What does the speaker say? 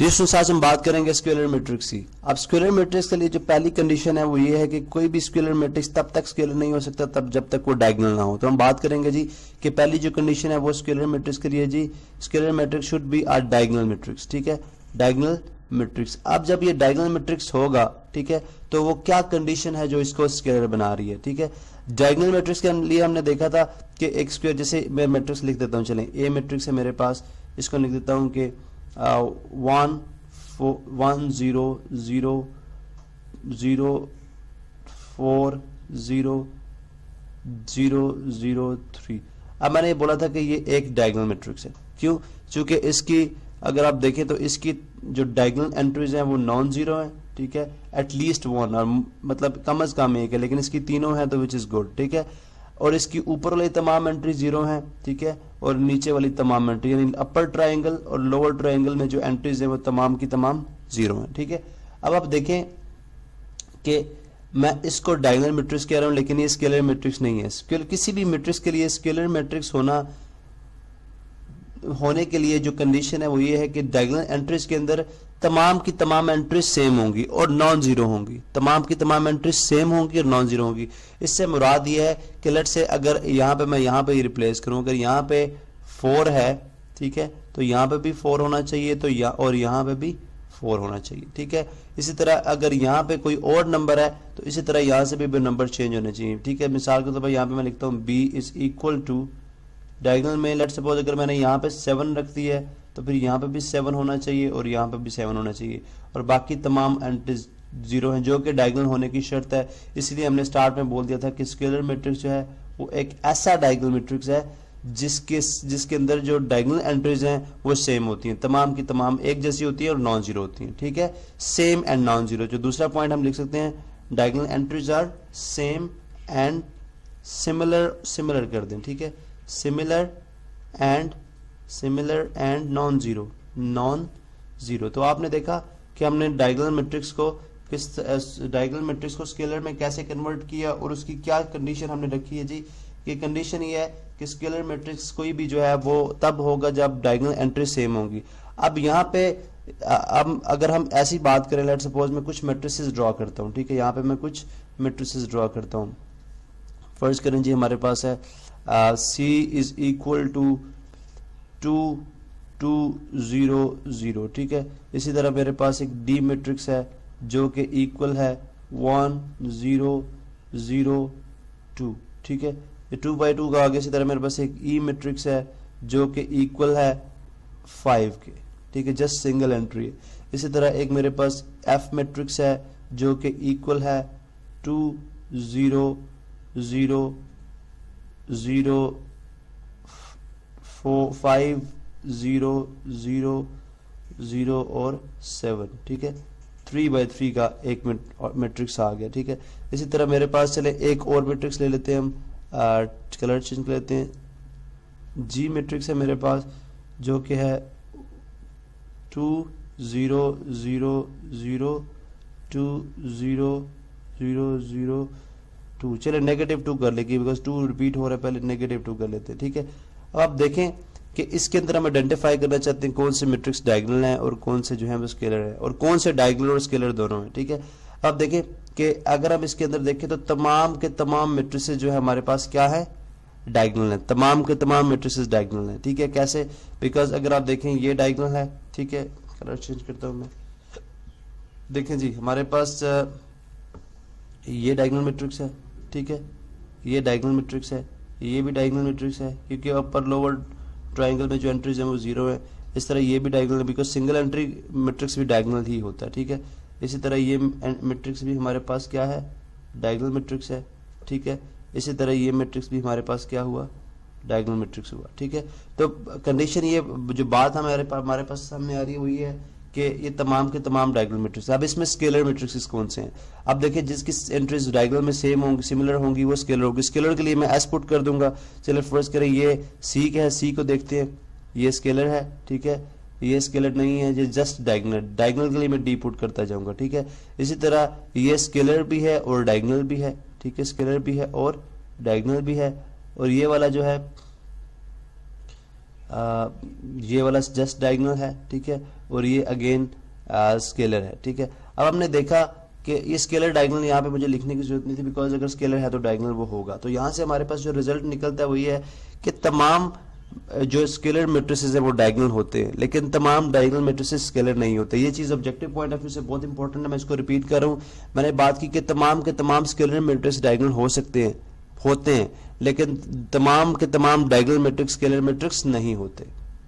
Distance साथ हम बात करेंगे स्केलर मैट्रिक्स की। अब स्केलर मैट्रिक्स के लिए जो पहली कंडीशन है वो ये है कि कोई भी स्केलर मैट्रिक्स तब तक स्केलर नहीं हो सकता, तब जब तक वो डायगनल ना हो। तो हम बात करेंगे जी कि पहली जो कंडीशन है वो स्केलर मैट्रिक्स के लिए जी। Scalar matrix should be are diagonal matrix ठीक है? डायगनल मैट्रिक्स अब जब ये डायगनल मैट्रिक्स होगा, ठीक है तो वो क्या कंडीशन है जो इसको स्केलर बना रही है, ठीक है? डायगनल मैट्रिक्स के लिए हमने देखा था कि एक स्क्वायर जैसे मैं मैट्रिक्स लिख देता हूँ, चलें ए मैट्रिक्स है मेरे पास, इसको लिख देता हूँ कि one one zero zero zero four zero zero zero three. अब मैंने बोला था कि ये एक डायगनल मैट्रिक्स है। क्यों? क्योंकि इसकी, अगर आप देखें तो इसकी जो डायगनल एंट्रीज हैं वो नॉन ज़ीरो है, ठीक है? एटलीस्ट वन और मतलब कम अज कम एक है, लेकिन इसकी तीनों हैं तो विच इज़ गुड ठीक है? और इसकी ऊपर वाली तमाम एंट्री ज़ीरो हैं, ठीक है? और नीचे वाली तमाम एंट्री यानी अपर ट्राइंगल और लोअर ट्राइंगल में जो एंट्रीज है, वो तमाम की तमाम ज़ीरो हैं, ठीक है? अब आप देखें कि मैं इसको डायगनल मैट्रिक्स कह रहा हूँ, लेकिन ये स्केलर मैट्रिक्स नहीं है। किसी भी मैट्रिक्स के लिए स्केलर मैट्रिक्स होना होने के लिए जो कंडीशन है वो ये है कि डायगनल एंट्रीज के अंदर तमाम की तमाम एंट्रीज सेम होंगी और नॉन ज़ीरो होंगी। तमाम की तमाम एंट्रीज सेम होंगी और नॉन ज़ीरो होंगी। इससे मुराद ये है कि लेट से अगर यहाँ पे मैं यहाँ पे ही रिप्लेस करूँ, अगर यहाँ पे फोर है, ठीक है तो यहाँ पे भी फोर होना चाहिए तो या, और यहाँ पे भी फोर होना चाहिए, ठीक है? इसी तरह अगर यहाँ पे कोई और नंबर है तो इसी तरह यहाँ से भी नंबर चेंज होने चाहिए, ठीक है? मिसाल के तौर पर यहाँ पे मैं लिखता हूँ B is equal to diagonal में लेट सपोज़ अगर मैंने यहाँ पे सेवन रख दी है तो फिर यहाँ पे भी सेवन होना चाहिए और यहाँ पे भी सेवन होना चाहिए। और बाकी तमाम एंट्रीज ज़ीरो हैं, जो कि डायगनल होने की शर्त है। इसलिए हमने स्टार्ट में बोल दिया था कि स्केलर मैट्रिक्स जो है, वो एक ऐसा डायगनल मैट्रिक्स है, जिसके जिसके अंदर जो डायगनल एंट्रीज हैं, वो सेम होती हैं। तमाम की तमाम एक जैसी होती है और नॉन ज़ीरो होती हैं, ठीक है? सेम एंड नॉन ज़ीरो जो दूसरा पॉइंट हम लिख सकते हैं diagonal entries are same and similar similar कर दें, ठीक है? Similar and similar and non zero non zero तो आपने देखा कि हमने डायगनल मैट्रिक्स को किस डायगनल मैट्रिक्स को स्केलर में कैसे कन्वर्ट किया और उसकी क्या कंडीशन हमने रखी है जी? कि कंडीशन ये है कि स्केलर मैट्रिक्स कोई भी जो है वो तब होगा जब डायगनल एंट्री सेम होगी। अब यहाँ पे अब अगर हम ऐसी बात करें लेट सपोज़ मैं कुछ मेट्रिसेस ड्रॉ करता हूँ, ठीक है? यहाँ पे मैं कुछ मेट्रिसेस ड्रॉ करता हूँ। फ़र्ज़ करें जी, हमारे पास है C is equal to two two zero zero ठीक है? इसी तरह मेरे पास एक डी मैट्रिक्स है, जो कि इक्वल है वन ज़ीरो ज़ीरो टू ठीक है? ये टू बाई टू का आगे इसी तरह मेरे पास एक ई e मैट्रिक्स है, जो कि इक्वल है फाइव के. ठीक है? जस्ट सिंगल एंट्री है इसी तरह एक मेरे पास एफ़ मैट्रिक्स है, जो कि इक्वल है two zero zero zero five zero zero zero और सेवन, ठीक है? थ्री बाई थ्री का एक मैट्रिक्स आ गया, ठीक है? इसी तरह मेरे पास चले एक और मैट्रिक्स ले लेते हैं हम कलर चेंज कर लेते हैं। जी मैट्रिक्स है मेरे पास, जो कि है two zero zero zero, two zero zero zero two. चले नेगेटिव टू कर लेगी बिकॉज़ टू रिपीट हो रहा है, पहले नेगेटिव टू कर लेते हैं, ठीक है? अब आप देखें कि इसके अंदर हम आइडेंटिफाई करना चाहते हैं कौन से मेट्रिक्स डायगनल है और कौन से जो है वो स्केलर है और कौन से डायगनल और स्केलर दोनों है, ठीक है? अब देखें कि अगर हम इसके अंदर देखें तो तमाम के तमाम मेट्रिसेस जो है हमारे पास क्या है? डायगनल है। तमाम के तमाम मेट्रिसेस डायगनल है, ठीक है? कैसे? बिकॉज़ अगर आप देखें ये डायगनल है, ठीक है? कलर चेंज करता हूँ मैं। देखें जी, हमारे पास ये डायगनल मेट्रिक्स है। ठीक है? ये डायगनल मेट्रिक्स है, ये भी डायगनल मैट्रिक्स है, क्योंकि अपर लोअर ट्राइंगल में जो एंट्रीज है वो ज़ीरो है। इस तरह ये भी diagonal because single entry matrix भी डायगनल ही होता है, ठीक है? इसी तरह ये मैट्रिक्स भी हमारे पास क्या है? डायगनल मैट्रिक्स है, ठीक है? इसी तरह ये मैट्रिक्स भी हमारे पास क्या हुआ? डायगनल मैट्रिक्स हुआ, ठीक है? तो कंडीशन ये, जो बात हमारे पास हमारे पास सामने आ रही है वो ये है कि ये तमाम के तमाम डायगनल मैट्रिक्स अब इसमें स्केलर मैट्रिक्स कौन से हैं? अब देखिए जिसकी एंट्रीज डायगनल में सेम होंगी सिमिलर होंगी वो स्केलर होगी। स्केलर के लिए मैं एस पुट कर दूँगा। चलिए फ़र्स्ट करें ये सी क्या है? सी को देखते हैं। ये स्केलर है ठीक है? ये स्केलर नहीं है ये जस्ट डायगनल डायगनल के लिए मैं डी पुट करता जाऊँगा ठीक है? इसी तरह ये स्केलर भी है और डायगनल भी है ठीक है? स्केलर भी है और डायगनल भी है। और ये वाला जो है आ, ये वाला जस्ट डायगनल है ठीक है? और ये अगेन स्केलर है, ठीक है? अब हमने देखा कि ये स्केलर डायगनल यहाँ पे मुझे लिखने की ज़रूरत नहीं थी बिकॉज़ अगर स्केलर है तो डायगनल वो होगा। तो यहाँ से हमारे पास जो रिज़ल्ट निकलता है वो ये है कि तमाम जो स्केलर मेट्रिसेस है वो डायगनल होते हैं, लेकिन तमाम डायगनल मेट्रिसेस स्केलर नहीं होते। ये चीज़ ऑब्जेक्टिव पॉइंट ऑफ़ व्यू से बहुत इंपॉर्टेंट है, मैं इसको रिपीट कर रहा हूँ। मैंने बात की कि तमाम के तमाम स्केलर मेट्रिक्स डायगनल हो सकते हैं, होते हैं, लेकिन तमाम के तमाम डायगनल मेट्रिक्स स्केलर मेट्रिक्स नहीं होते।